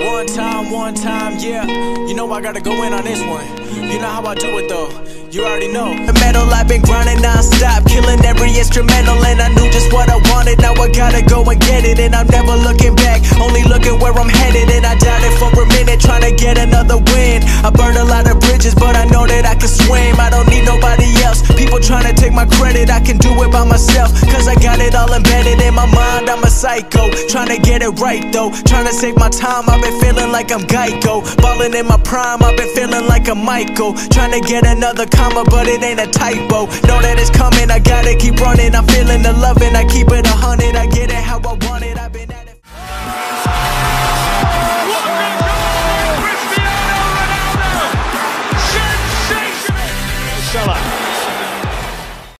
one time, one time, yeah. You know I gotta go in on this one. You know how I do it though. You already know. The metal, I've been grinding non-stop, killing every instrumental, and I knew just what I wanted. Now I gotta go and get it, and I'm never looking back. Only looking where I'm headed, and I doubt it for a minute, trying to get another win. I burned a lot of bridges, but I know that I can swim. I don't need nobody else. My credit, I can do it by myself. Cause I got it all embedded in my mind. I'm a psycho, trying to get it right though. Trying to save my time, I've been feeling like I'm Geico. Balling in my prime, I've been feeling like a Michael. Trying to get another comma, but it ain't a typo. Know that it's coming, I gotta keep running. I'm feeling the loving, I keep it a hundred. I get it how I want it. I've been